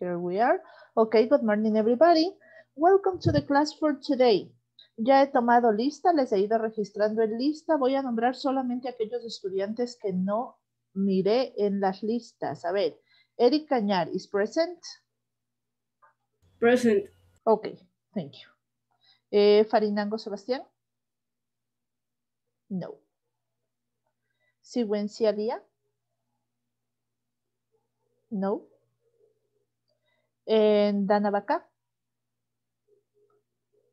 Here we are. Okay, good morning everybody. Welcome to the class for today. Ya he tomado lista, les he ido registrando en lista. Voy a nombrar solamente aquellos estudiantes que no miré en las listas. A ver, Eric Cañar is present. Present. Okay, thank you. Eh, Farinango Sebastián. No. Sigüencia Lía. No. And Dana Baca.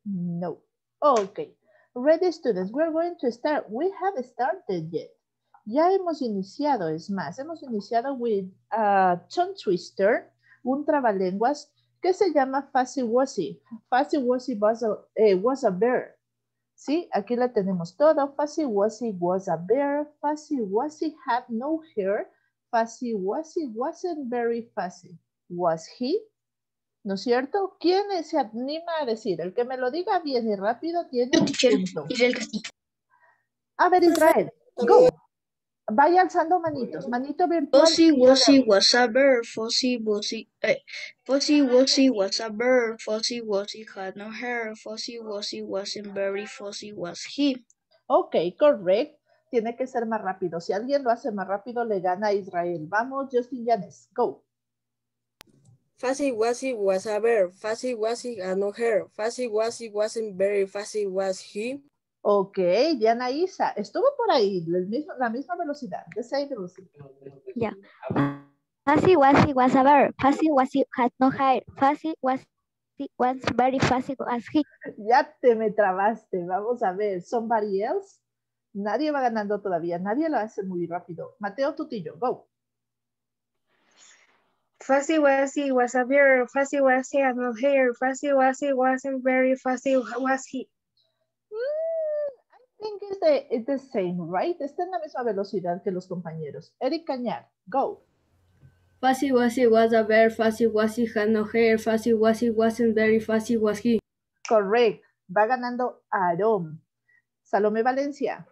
No. Okay. Ready students, we're going to start. We have started yet. Ya hemos iniciado, es más, hemos iniciado with a tongue twister, un trabalenguas que se llama Fuzzy Wuzzy. Fuzzy Wuzzy was a, eh, was a bear. ¿Sí? Aquí la tenemos todo. Fuzzy Wuzzy was a bear. Fuzzy Wuzzy had no hair. Fuzzy Wuzzy wasn't very fuzzy. Was he? ¿No es cierto? ¿Quién se anima a decir? El que me lo diga bien y rápido tiene un punto. A ver, Israel, go. Vaya alzando manitos, manito virtual. Was a bird. Fuzzy Wuzzy, eh, was a bird. Fuzzy Wuzzy had no hair. Fuzzy Wuzzy wasn't very fuzzy, was he? Ok, correct. Tiene que ser más rápido. Si alguien lo hace más rápido, le gana a Israel. Vamos, Justin Yanes, go. Fuzzy Wuzzy was a bear. Fuzzy Wuzzy had no hair. Fuzzy Wuzzy wasn't very fuzzy, was he? Ok, Diana Isa, estuvo por ahí, la misma velocidad, the same velocity. Yeah. Fuzzy Wuzzy was a bear. Fuzzy Wuzzy had no hair. Fuzzy Wuzzy was very fuzzy was he. Ya te me trabaste, vamos a ver, somebody else. Nadie va ganando todavía, nadie lo hace muy rápido. Mateo Tutillo, go. Fuzzy Wuzzy was a bear. Fuzzy Wuzzy had no hair. Fuzzy Wuzzy wasn't very fuzzy, was he? Mm, I think it's the, it's the same, right? Está en la misma velocidad que los compañeros. Eric Cañar, go. Fuzzy Wuzzy was a bear. Fuzzy Wuzzy had no hair. Fuzzy Wuzzy wasn't very fuzzy, was he? Correct. Va ganando Aarón. Salomé Valencia.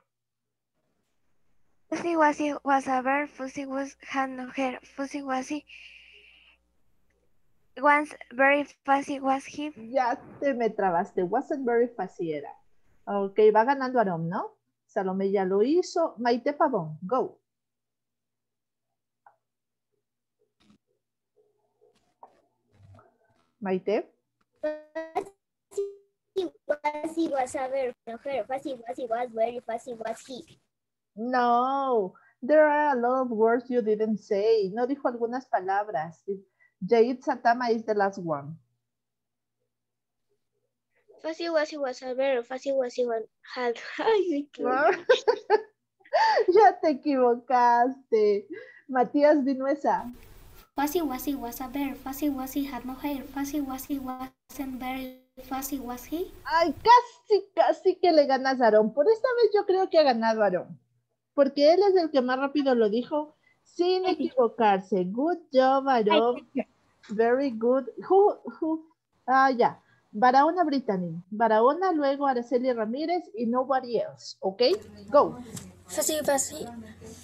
Fuzzy Wuzzy was a bear. Fuzzy was had no hair. Fuzzy Wuzzy once very fuzzy was he. Ya te me trabaste. Wasn't very fuzzy era. Ok, va ganando Aarón, ¿no? Salomé ya lo hizo. Maite Pavón, go. Maite. Fuzzy was a. Fuzzy was very fuzzy, was he? No, there are a lot of words you didn't say. No dijo algunas palabras. Jade Satama is the last one. Fuzzy Wuzzy was a bear. Fuzzy Wuzzy had. Ay, ya te equivocaste. Matías Vinuesa. Fuzzy Wuzzy was a bear. Fuzzy Wuzzy had no hair. Fuzzy Wuzzy wasn't very fuzzy, was he? Ay, casi, casi que le ganas a Aarón. Por esta vez yo creo que ha ganado Aarón. Porque él es el que más rápido lo dijo sin equivocarse. Good job, Aarón. Very good. Who, who? Ah, ya. Barahona Brittany. Barahona, luego Araceli Ramírez y nobody else. ¿Ok? Go. Fuzzy Wuzzy,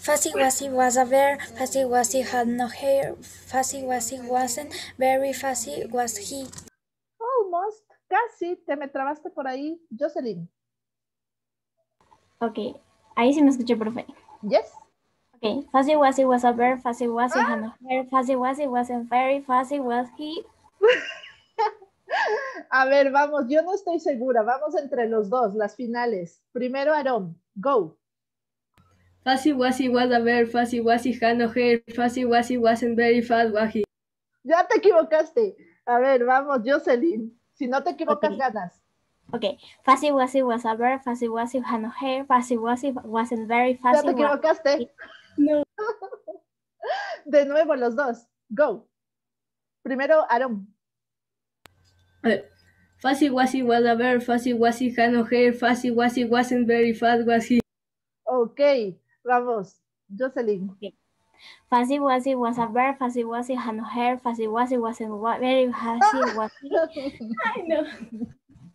Fuzzy Wuzzy was a bear. Fuzzy Wuzzy had no hair. Fuzzy Wuzzy wasn't very fuzzy, was he? Almost. Casi. Te me trabaste por ahí. Jocelyn. Ok, ahí sí me escuché, profe. Yes. Ok, Fuzzy Wuzzy was a bear, Fuzzy Wuzzy had no hair, Fuzzy Wuzzy wasn't very fuzzy, was he? A ver, vamos, yo no estoy segura. Vamos entre los dos, las finales. Primero Aarón, go. Fuzzy Wuzzy was a bear. Fuzzy Wuzzy had no hair. Fuzzy Wuzzy wasn't very fast, was he? Ya te equivocaste. A ver, vamos, Jocelyn. Si no te equivocas, ganas. Ok, Fuzzy Wuzzy was a bear, Fuzzy Wuzzy had no hair, Fuzzy Wuzzy wasn't very Ya fuzzy, te was equivocaste. No. De nuevo, los dos. Go. Primero, Aarón. A ver. Fuzzy Wuzzy was a bear. Fuzzy Wuzzy had no hair. Fuzzy Wuzzy wasn't very fast, was he? Ok, vamos. Jocelyn. Fuzzy Wuzzy was a bear, Fuzzy Wuzzy had no hair, Fuzzy Wuzzy wasn't wa- very fuzzy, was he? Ay, no.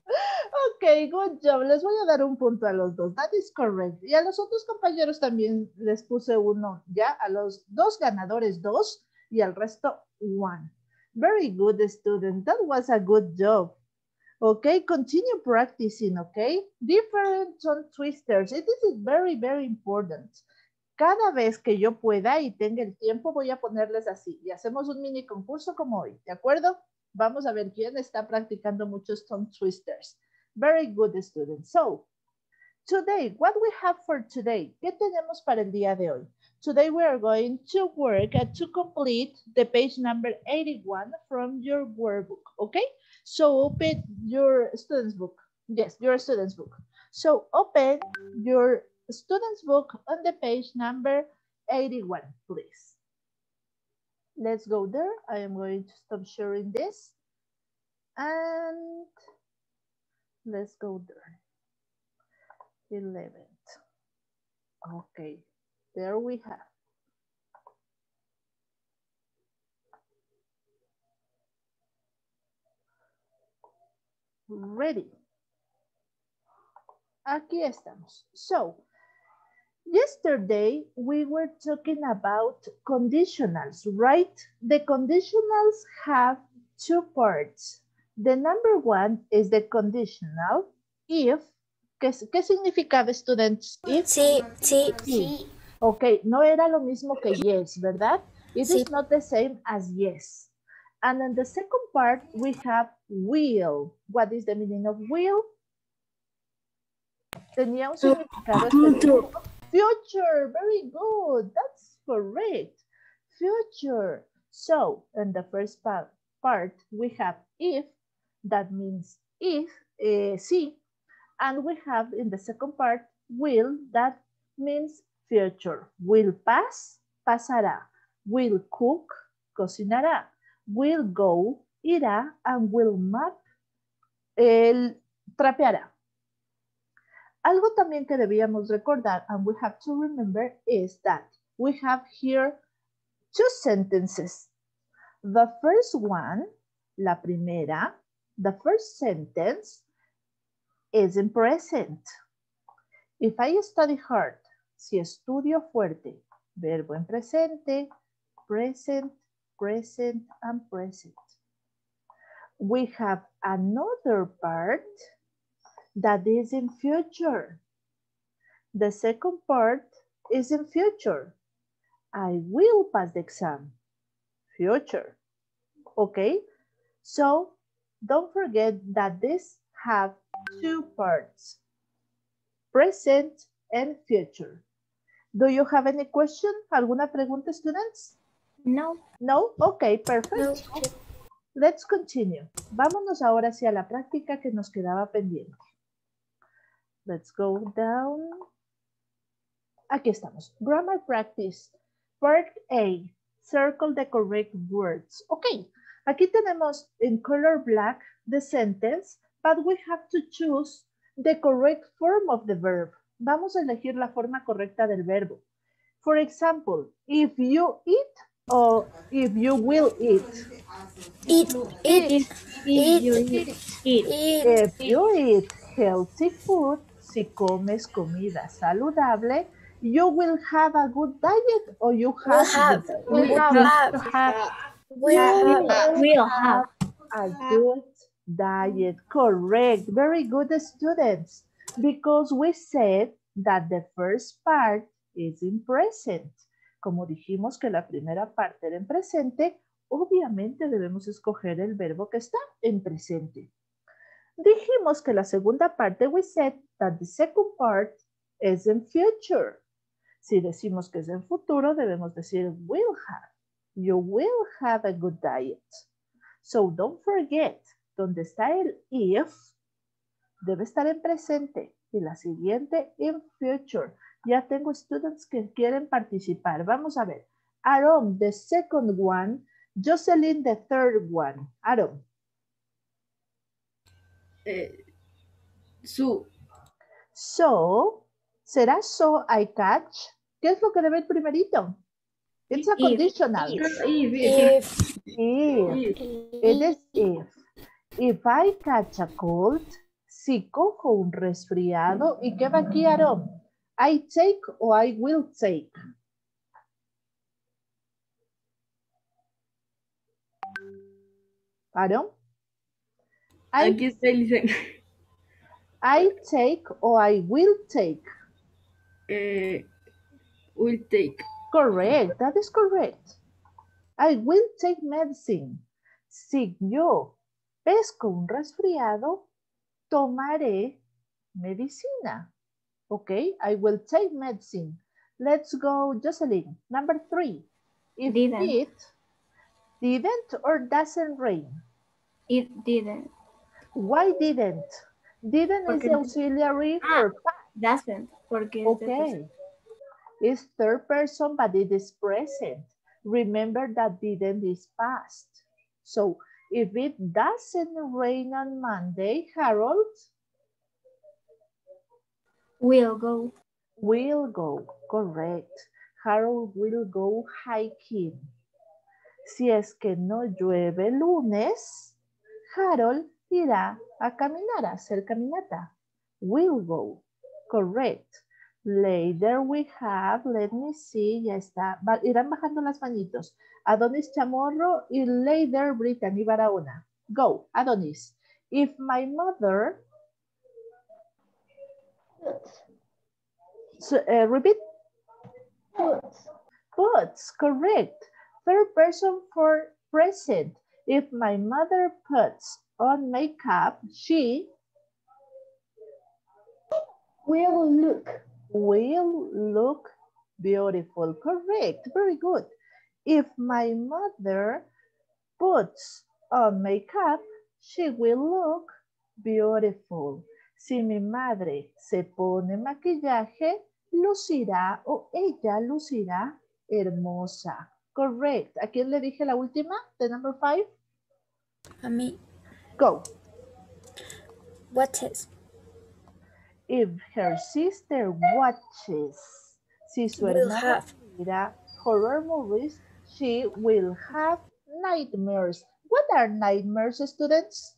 Ok, good job. Les voy a dar un punto a los dos. That is correct. Y a los otros compañeros también les puse uno. Ya, a los dos ganadores, dos. Y al resto, one. Very good, student. That was a good job. Okay, continue practicing, okay? Different tongue twisters. It is very, very important. Cada vez que yo pueda y tenga el tiempo, voy a ponerles así. Y hacemos un mini concurso como hoy, ¿de acuerdo? Vamos a ver quién está practicando muchos tongue twisters. Very good, students. So, today, what we have for today? ¿Qué tenemos para el día de hoy? Today we are going to work uh, to complete the page number 81 from your workbook, okay? So open your student's book. Yes, your student's book. So open your student's book on the page number 81, please. Let's go there. I am going to stop sharing this. And let's go there. 11th. Okay, there we have. Ready. Aquí estamos. So, yesterday we were talking about conditionals, right? The conditionals have two parts. The number one is the conditional if. ¿Qué, qué significaba, students? If. Sí, sí. Sí. Ok, no era lo mismo que yes, ¿verdad? It Sí. is not the same as yes. And in the second part, we have will. What is the meaning of will? Tenía un significado específico. Future, very good. That's correct. Future. So, in the first part, part we have if, that means if, eh, sí. And we have in the second part, will, that means future. Will pass, pasará. Will cook, cocinará. Will go, irá. And will map, el, trapeará. Algo también que debíamos recordar, and we have to remember, is that we have here two sentences. The first one, la primera, the first sentence is in present. If I study hard, si estudio fuerte, verbo en presente, present, present, and present. We have another part that is in future. The second part is in future. I will pass the exam. Future. Okay? So don't forget that this have two parts. Present and future. Do you have any question? ¿Alguna pregunta, students? No. No? Okay, perfect. Let's continue. Vámonos ahora hacia la práctica que nos quedaba pendiente. Let's go down. Aquí estamos. Grammar practice. Part A. Circle the correct words. Ok. Aquí tenemos in color black the sentence, but we have to choose the correct form of the verb. Vamos a elegir la forma correcta del verbo. For example, if you eat or if you will eat. Eat, eat, eat, eat, eat. If you eat healthy food, si comes comida saludable, you will have a good diet or you have, have, good- will you have, have, will have. will have. a good diet. Correct. Very good students. Because we said that the first part is in present. Como dijimos que la primera parte era en presente, obviamente debemos escoger el verbo que está en presente. Dijimos que la segunda parte, we said that the second part is in future. Si decimos que es en futuro, debemos decir will have. You will have a good diet. So don't forget, donde está el if, debe estar en presente y la siguiente in future. Ya tengo students que quieren participar. Vamos a ver. Aaron, the second one. Jocelyn, the third one. Aaron. Su. So, ¿será so I catch? ¿Qué es lo que debe ir primerito? It's a If. conditional. If, If. It is if. If I catch a cold, si cojo un resfriado, ¿y qué va aquí, Aaron? I take o I will take. Aaron. I, Aquí está Elisa. I take or I will take. Eh, will take. Correct, that is correct. I will take medicine. Si yo pesco un resfriado, tomaré medicina. Okay, I will take medicine. Let's go, Jocelyn. Number three. If Didn't. it didn't or doesn't rain. It didn't. Why didn't? Didn't is Porque the no- auxiliary Ah. for past. Doesn't. Porque Okay. It's third person, but it is present. Remember that didn't is past. So if it doesn't rain on Monday, Harold Will go. will go. Correct. Harold will go hiking. Si es que no llueve lunes, Harold irá a caminar, a hacer caminata. Will go. Correct. Later we have, let me see, ya está. Va- irán bajando las manitos. Adonis Chamorro y later Brittany Barahona. Go, Adonis. If my mother, so, uh, repeat. Puts, correct. Third person for present. If my mother puts on makeup, she will look will look beautiful. Correct. Very good. If my mother puts on makeup, she will look beautiful. Si mi madre se pone maquillaje, lucirá o ella lucirá hermosa. Correct. ¿A quién le dije la última? The number five. A mí. Go. What is? If her sister watches, si su Will hermana have. mira horror movies, she will have nightmares. What are nightmares, students?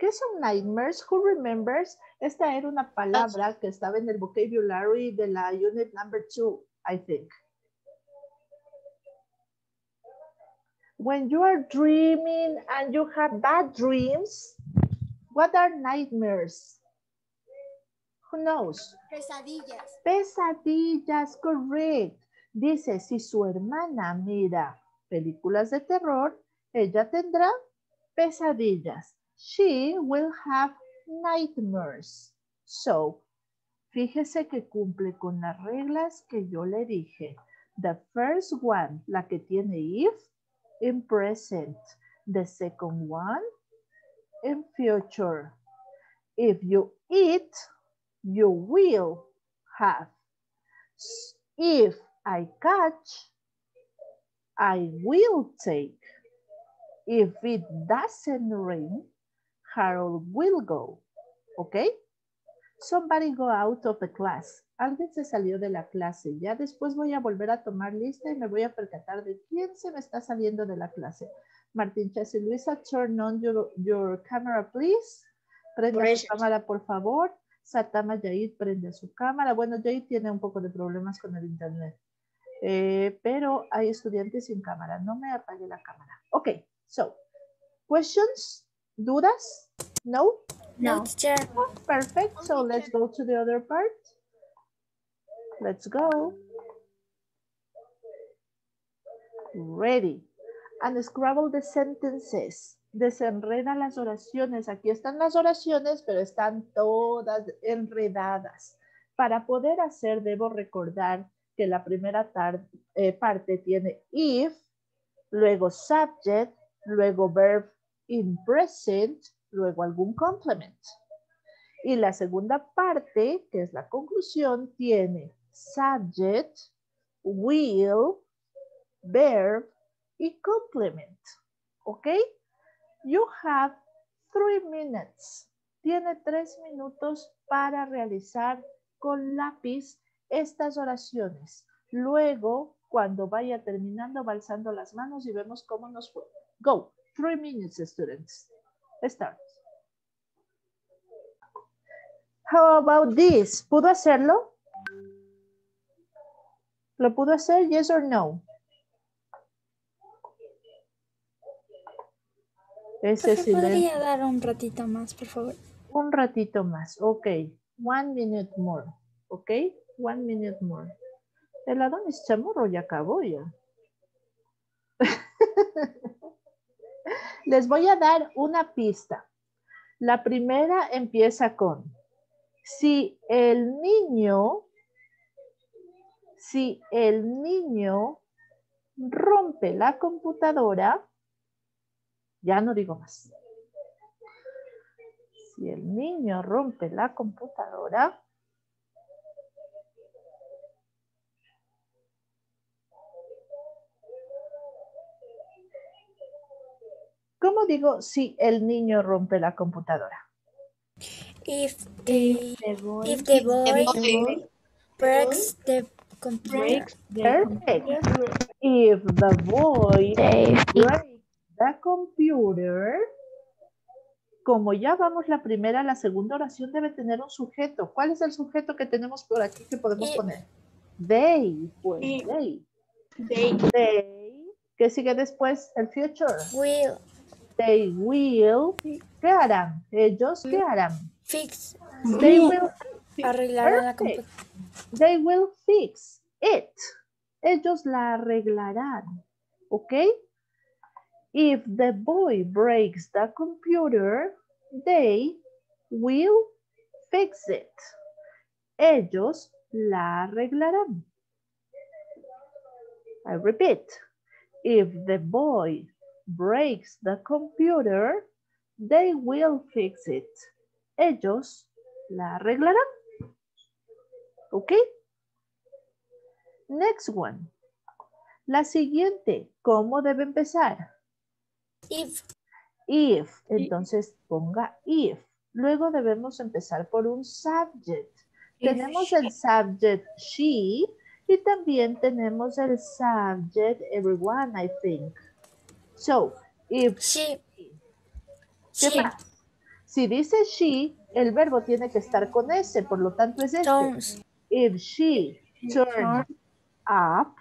¿Qué son nightmares? Who remembers? Esta era una palabra que estaba en el vocabulary de la unit number two, I think. When you are dreaming and you have bad dreams, what are nightmares? Who knows? Pesadillas. Pesadillas, correct. Dice, si su hermana mira películas de terror, ella tendrá pesadillas. She will have nightmares. So, fíjese que cumple con las reglas que yo le dije. The first one, la que tiene if, in present. The second one, in future. If you eat, you will have. If I catch, I will take. If it doesn't rain, Harold will go. Okay? Somebody go out of the class. Alguien se salió de la clase. Ya después voy a volver a tomar lista y me voy a percatar de quién se me está saliendo de la clase. Martín Chessy Luisa, turn on your, your camera, please. Prenda su Present. cámara, por favor. Satama Yair prende su cámara. Bueno, Yair tiene un poco de problemas con el internet. Eh, pero hay estudiantes sin cámara. No me apague la cámara. Ok, so, questions, dudas? No? No, teacher. Perfect. So let's go to the other part. Let's go. Ready. And scrabble the sentences. Desenreda las oraciones. Aquí están las oraciones, pero están todas enredadas. Para poder hacer, debo recordar que la primera eh, parte tiene if, luego subject, luego verb in present, luego algún complement. Y la segunda parte, que es la conclusión, tiene subject, will, verb y complement. ¿Ok? You have three minutes. Tiene tres minutos para realizar con lápiz estas oraciones. Luego, cuando vaya terminando, va alzando las manos y vemos cómo nos fue. Go. Three minutes, students. Start. How about this? ¿Pudo hacerlo? ¿Lo pudo hacer? Yes or no? Ese. ¿podría dar un ratito más, por favor? Un ratito más. Ok. One minute more. Ok. One minute more. El Adonis Chamorro ya acabó ya. Les voy a dar una pista. La primera empieza con, si el niño, si el niño rompe la computadora, ya no digo más. Si el niño rompe la computadora, ¿cómo digo si el niño rompe la computadora? If the, if the boy breaks the computer, Perfect. If the boy breaks the computer, como ya vamos la primera, la segunda oración debe tener un sujeto. ¿Cuál es el sujeto que tenemos por aquí que podemos poner? They, pues, they. They They. ¿Qué sigue después? El future. will They will. ¿Qué harán? Ellos, ¿qué harán? fix, They will arreglar la computadora. They will fix it. Ellos la arreglarán. Okay? If the boy breaks the computer, they will fix it. Ellos la arreglarán. I repeat. If the boy breaks the computer, they will fix it. Ellos la arreglarán. ¿Ok? Next one. La siguiente, ¿cómo debe empezar? If If, entonces ponga if. Luego debemos empezar por un subject. Tenemos el subject she y también tenemos el subject everyone, I think. So, if she, ¿Qué she más? Si dice she, el verbo tiene que estar con S, por lo tanto es este. If she turns up,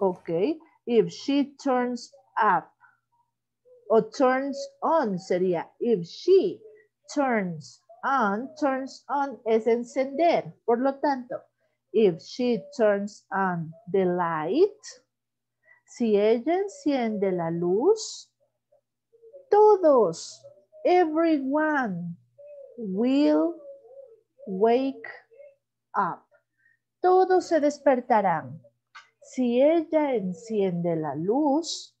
okay. If she turns up, o turns on sería. If she turns on, turns on es encender. Por lo tanto, if she turns on the light, si ella enciende la luz, todos, everyone will wake up. Todos se despertarán. Si ella enciende la luz,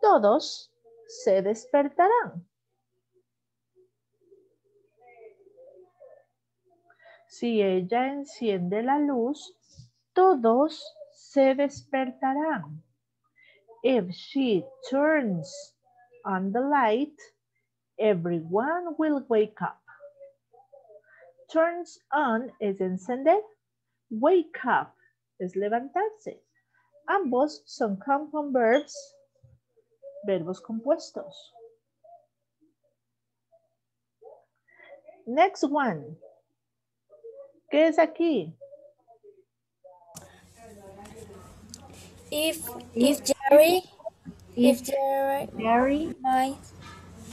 todos se despertarán. Si ella enciende la luz, todos se despertarán. If she turns on the light, everyone will wake up. Turns on es encender. Wake up es levantarse. Ambos son compound verbs, verbos compuestos. Next one. ¿Qué es aquí? if, if Jerry, if Jerry, Jerry my,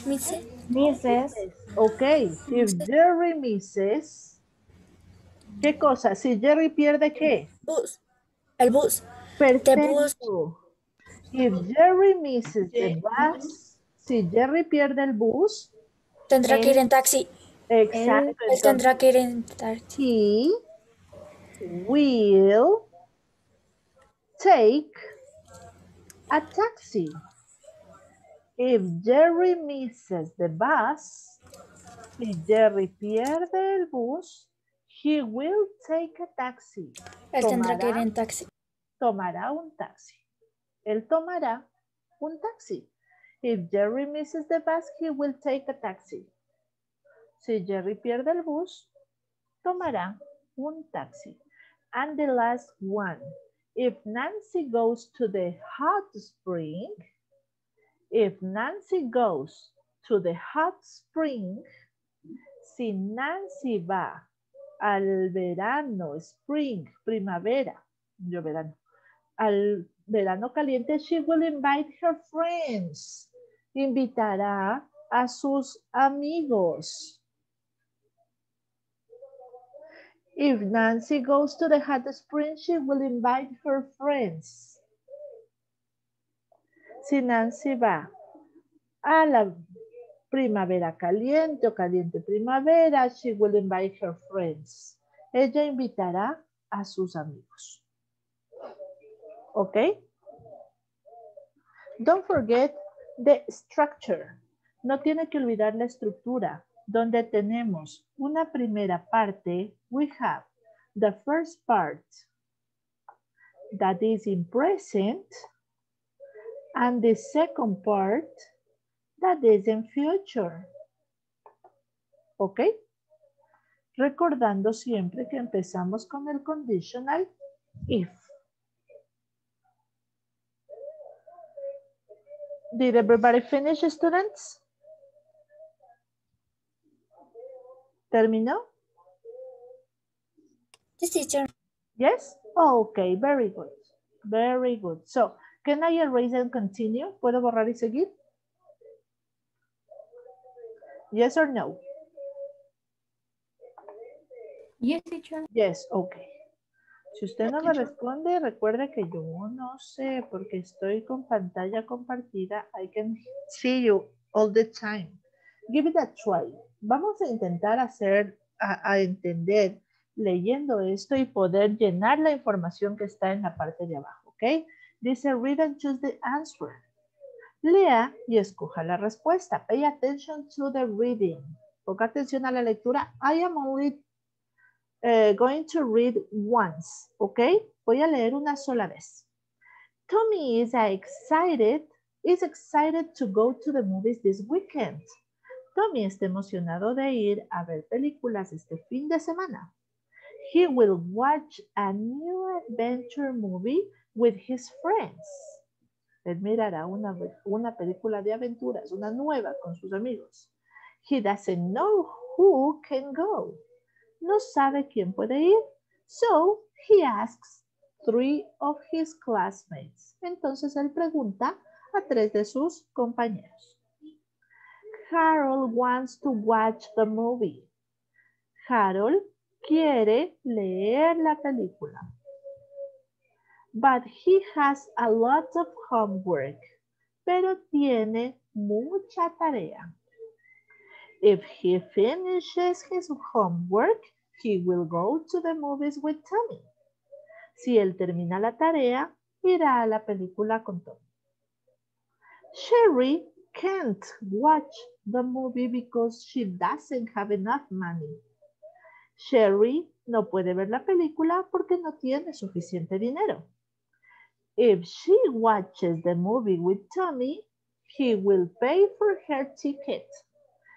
Mrs. misses Ok, if Jerry misses, ¿qué cosa? Si Jerry pierde qué? bus, el bus, Perfecto. If Jerry misses the bus, si Jerry pierde el bus, tendrá que ir en taxi, exacto. él tendrá que ir en taxi, he will take a taxi. If Jerry misses the bus, si Jerry pierde el bus, he will take a taxi. él tendrá que ir en taxi, Tomará un taxi. Él tomará un taxi. If Jerry misses the bus, he will take a taxi. Si Jerry pierde el bus, tomará un taxi. And the last one. If Nancy goes to the hot spring, if Nancy goes to the hot spring, si Nancy va al verano, spring, primavera, yo verano, al verano caliente, she will invite her friends. Invitará a sus amigos. If Nancy goes to the hot spring, she will invite her friends. Si Nancy va a la primavera caliente o caliente primavera, she will invite her friends. Ella invitará a sus amigos. ¿Ok? Don't forget the structure. No tiene que olvidar la estructura, donde tenemos una primera parte. We have the first part that is in present and the second part that is in future. ¿Ok? Recordando siempre que empezamos con el conditional if. Did everybody finish, students? ¿Terminó? Yes, teacher. Yes? Oh, okay, very good. Very good. So, can I erase and continue? ¿Puedo borrar y seguir? Yes or no? Yes, teacher. Yes, okay. Si usted no me responde, recuerde que yo no sé porque estoy con pantalla compartida. I can see you all the time. Give it a try. Vamos a intentar hacer, a, a entender leyendo esto y poder llenar la información que está en la parte de abajo, ¿ok? Dice, read and choose the answer. Lea y escoja la respuesta. Pay attention to the reading. Ponga atención a la lectura. I am only uh, going to read once, ¿ok? Voy a leer una sola vez. Tommy is excited, is excited to go to the movies this weekend. Tommy está emocionado de ir a ver películas este fin de semana. He will watch a new adventure movie with his friends. Él mirará una, una película de aventuras, una nueva con sus amigos. He doesn't know who can go. No sabe quién puede ir. So he asks three of his classmates. Entonces él pregunta a tres de sus compañeros. Harold wants to watch the movie. Harold quiere leer la película. But he has a lot of homework. Pero tiene mucha tarea. If he finishes his homework, he will go to the movies with Tommy. Si él termina la tarea, irá a la película con Tommy. Sherry can't watch the movie because she doesn't have enough money. Sherry no puede ver la película porque no tiene suficiente dinero. If she watches the movie with Tommy, he will pay for her ticket.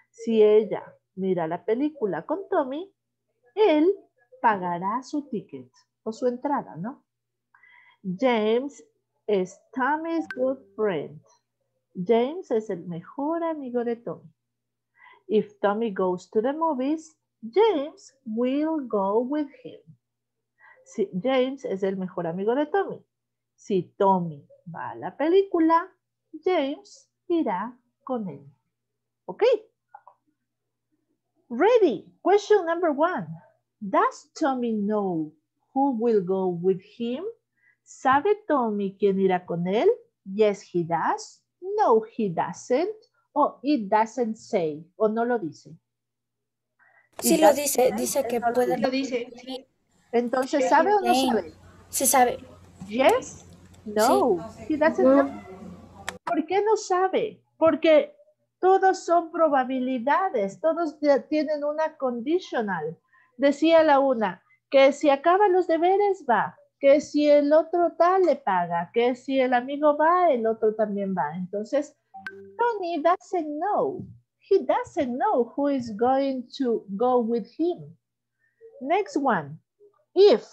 Si ella mira la película con Tommy, él pagará su ticket o su entrada, ¿no? James es Tommy's good friend. James es el mejor amigo de Tommy. If Tommy goes to the movies, James will go with him. Si James es el mejor amigo de Tommy. Si Tommy va a la película, James irá con él. ¿Ok? Ready. Question number one. Does Tommy know who will go with him? ¿Sabe Tommy quién irá con él? Yes, he does. No, he doesn't. O it doesn't say. O no lo dice. Sí lo dice, dice que puede. Lo dice. Entonces, ¿sabe o no sabe? Sí sabe. Yes. No. He doesn't know. ¿Por qué no sabe? Porque todos son probabilidades, todos tienen una conditional. Decía la una, que si acaba los deberes va, que si el otro tal le paga, que si el amigo va, el otro también va. Entonces, Tony doesn't know. He doesn't know who is going to go with him. Next one. If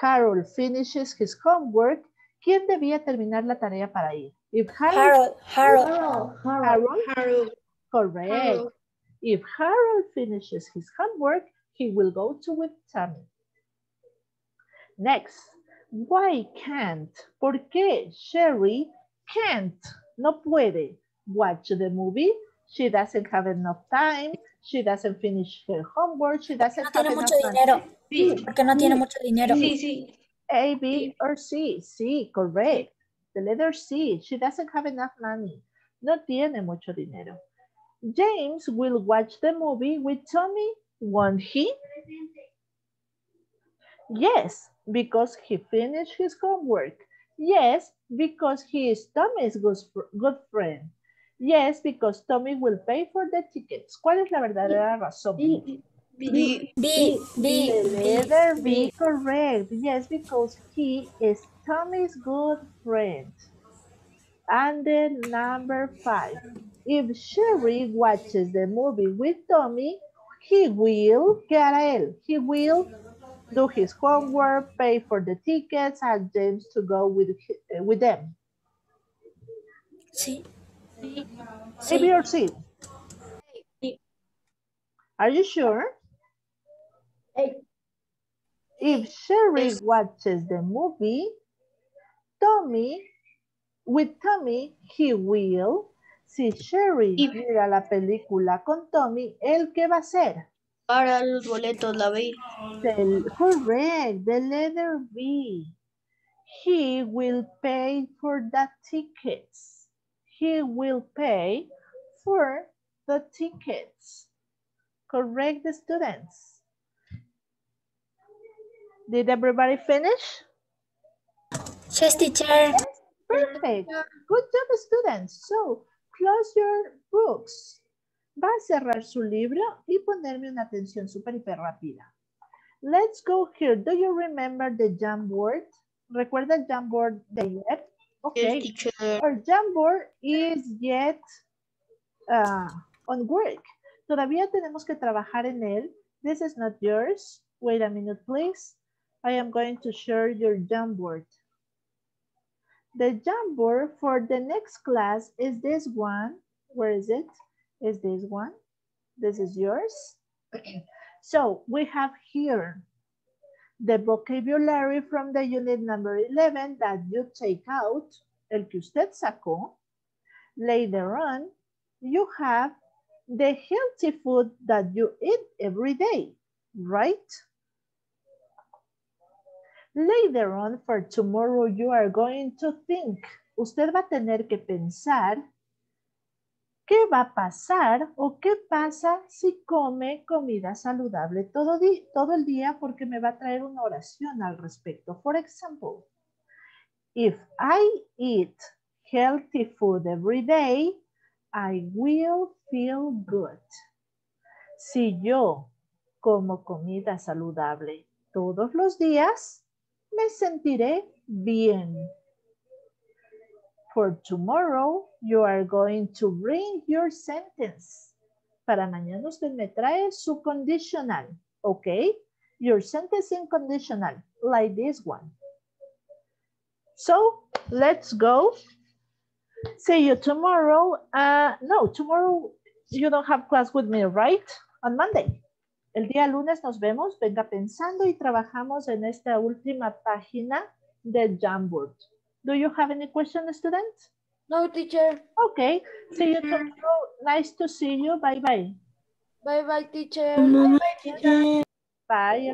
Harold finishes his homework, ¿quién debía terminar la tarea para ir? If Harold, Harold, Harold. Harold, Harold. correct. Harold. If Harold finishes his homework, he will go to with Tammy. Next, Why can't? ¿Por qué Sherry can't? No puede watch the movie. She doesn't have enough time. She doesn't finish her homework. She doesn't No have tiene enough mucho dinero. Sí, Porque no tiene mucho dinero. Sí, sí. A, B, or C. C, correct. The letter C. She doesn't have enough money. No tiene mucho dinero. James will watch the movie with Tommy, won't he? Yes, because he finished his homework. Yes, because he is Tommy's good, friend. Yes, because Tommy will pay for the tickets. ¿Cuál es la verdadera razón? B. B, B, The letter B, correct. Yes, because he is Tommy's good friend. And then number five. If Sherry watches the movie with Tommy, he will, ¿qué hará él? He will do his homework, pay for the tickets, and James to go with, eh, with them. Sí. A, B, or C? Are you sure? If Sherry watches the movie, Tommy, with Tommy, he will. Si Sherry Y- mira la película con Tommy, ¿él qué va a hacer? Para los boletos, la B. The, correct, the letter B. He will pay for the tickets. He will pay for the tickets. Correct, the students. Did everybody finish? Yes, teacher. Perfect. Good job, students. So, close your books. Va a cerrar su libro y ponerme una atención súper hiper rápida. Let's go here. Do you remember the Jamboard? ¿Recuerda el Jamboard de ayer? Okay. Yes, teacher. Our Jamboard is yet uh, on work. Todavía tenemos que trabajar en él. This is not yours. Wait a minute, please. I am going to share your Jamboard. The Jamboard for the next class is this one. Where is it? Is this one? This is yours. So we have here the vocabulary from the unit number 11 that you take out, el que usted sacó. Later on, you have the healthy food that you eat every day, right? Later on, for tomorrow, you are going to think. Usted va a tener que pensar qué va a pasar o qué pasa si come comida saludable todo, todo el día porque me va a traer una oración al respecto. For example, if I eat healthy food every day, I will feel good. Si yo como comida saludable todos los días, me sentiré bien. For tomorrow, you are going to bring your sentence. Para mañana usted me trae su conditional, okay? Your sentence in conditional, like this one. So, let's go. See you tomorrow. Uh, no, tomorrow you don't have class with me, right? On Monday. El día lunes nos vemos. Venga pensando y trabajamos en esta última página del Jamboard. Do you have any questions, students? No, teacher. Okay. See you tomorrow. Nice to see you. Bye bye. Bye bye, teacher. Bye.